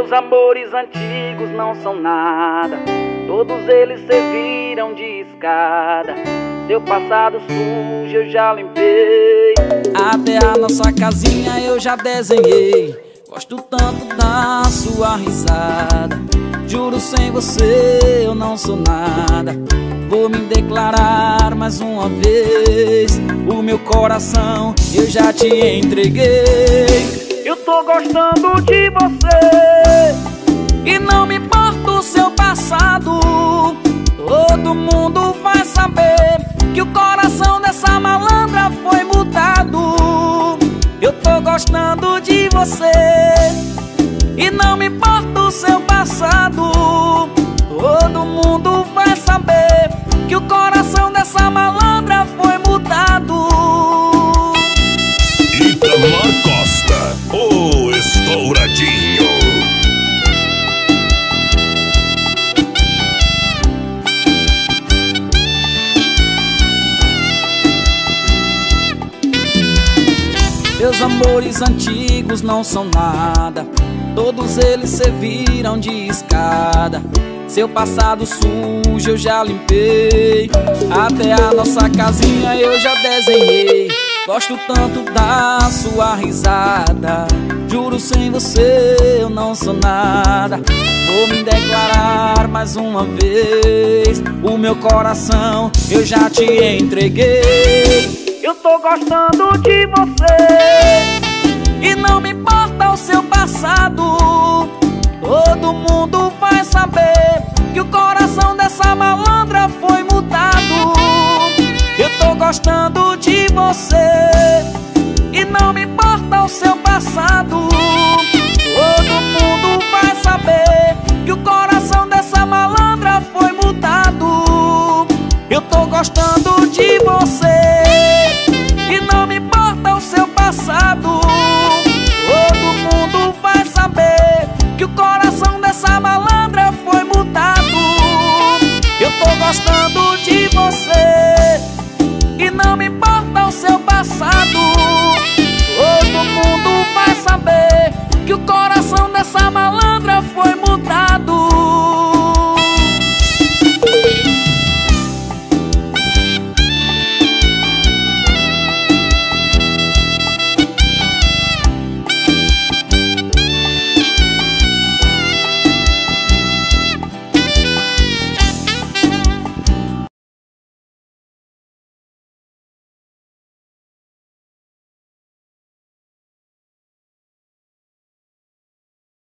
Seus amores antigos não são nada, todos eles serviram de escada. Seu passado sujo eu já limpei. Até a nossa casinha eu já desenhei. Gosto tanto da sua risada. Juro sem você eu não sou nada. Vou me declarar mais uma vez. O meu coração eu já te entreguei. Eu tô gostando de você. E não me importa o seu passado. Todo mundo vai saber que o coração dessa malandra foi mudado. Eu tô gostando de você. E não me importa o seu passado. Todo mundo vai saber que o coração dessa malandra foi mudado. Itamar Meus amores antigos não são nada, todos eles serviram de escada. Seu passado sujo eu já limpei, até a nossa casinha eu já desenhei. Gosto tanto da sua risada, juro sem você eu não sou nada. Vou me declarar mais uma vez, o meu coração eu já te entreguei. Eu tô gostando de você. E não me importa o seu passado. Todo mundo vai saber que o coração dessa malandra foi mudado. Eu tô gostando de você. E não me importa o seu passado. gostando de você. E não me importa o seu passado.